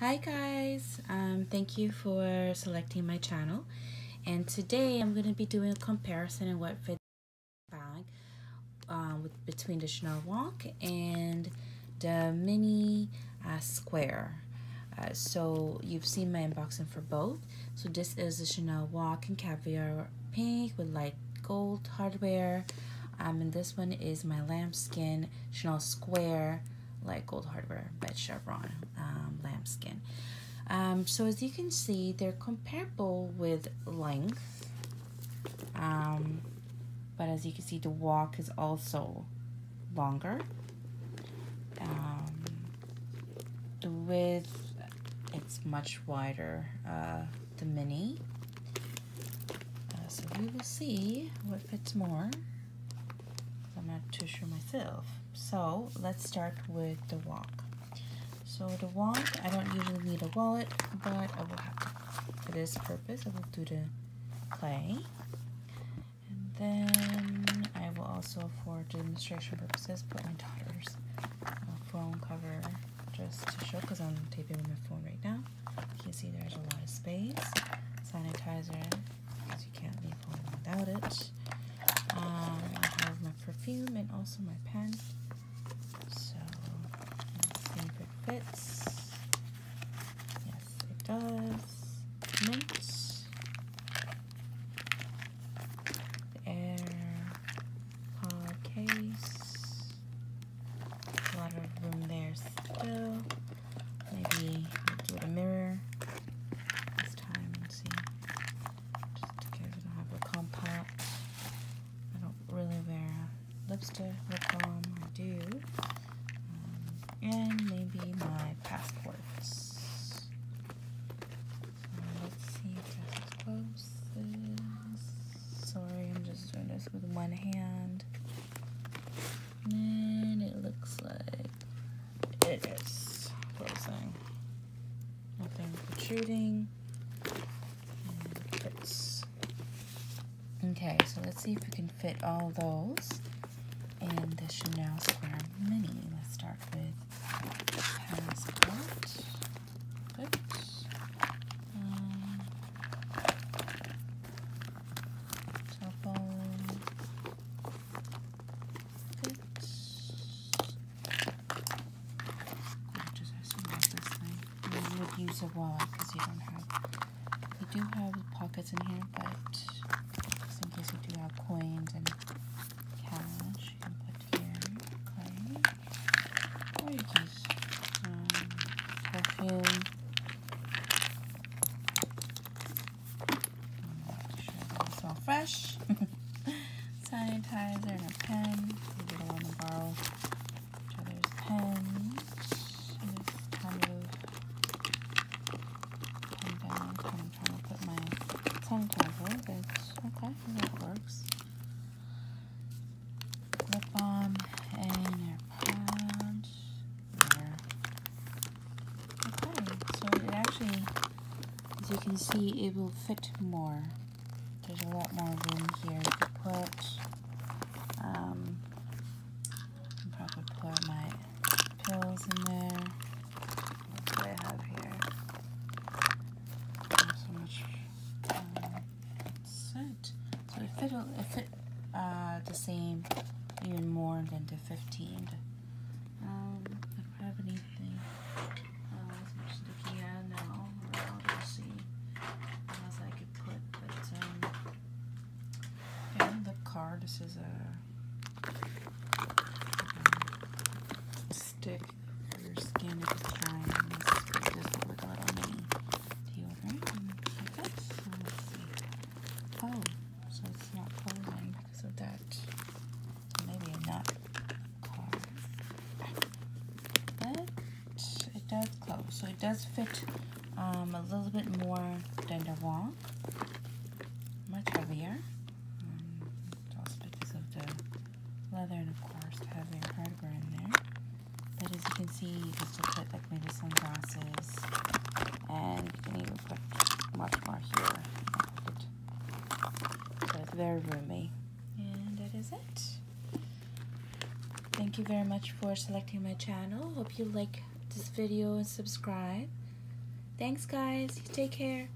Hi guys, um, thank you for selecting my channel and today I'm going to be doing a comparison of what fits bag um, with, between the Chanel WOC and the Mini uh, Square. Uh, so you've seen my unboxing for both. So this is the Chanel WOC in Caviar Pink with light gold hardware. Um, and this one is my lambskin Chanel Square light gold hardware by Chevron um, lambskin. Um, so as you can see, they're comparable with length. Um, but as you can see, the WOC is also longer. Um, the width, it's much wider, uh, the mini. Uh, so we will see what fits more. I'm not too sure myself. So let's start with the WOC. So the WOC, I don't usually need a wallet, but I will have to, for this purpose, I will do the clay. And then I will also, for demonstration purposes, put my daughter's uh, phone cover just to show, because I'm taping with my phone right now. You can see there's a lot of space. Sanitizer, because you can't leave home without it. Um, I have my perfume and also my pen. So let's see if it fits. Yes, it does. Mint. The air pod case. A lot of room there still. Maybe do a mirror this time and see. Just in case I don't have a compact. I don't really wear lipstick, lip balm. I do. And maybe my passports. Let's see if this closes. Sorry, I'm just doing this with one hand. And it looks like it is closing. Nothing protruding. And it fits. Okay, so let's see if we can fit all those in the Chanel Square Mini. Let's start with passport. Good. Um. Good. I just assume like this thing. You would use a wallet because you don't have. We do have pockets in here, but just in case you do have coins and cash, you can put here. Okay. Or you can use um, perfume. Smell fresh. Sanitizer and a pen. We don't want to borrow each other's pens. And just kind of come down. I'm trying to put my sanitizer, but okay, that works. Lip balm and AirPods. There. Okay, so it actually, as you can see, it will fit more. There's a lot more room here to put. Um, I'll probably put my pills in there. What do I have here? Not so much. Um, that's it. So it fit, it fit uh, the same, even more than the 15. Um, if I have anything now, I'll see what else I could put. But um, yeah, the. This is a um, stick for your skin at the time. This is just with a little mini deodorant. And like this. So let's see. Oh, so it's not closing because of that. So maybe a nut card. But close. So it does fit um, a little bit more than the WOC. Much heavier. Um, also because of the leather and of course heavier hardware in there. But as you can see, you can still put like maybe sunglasses and you can even put much more here. So it's very roomy. And that is it. Thank you very much for selecting my channel. Hope you like this video and subscribe. Thanks, guys. Take care.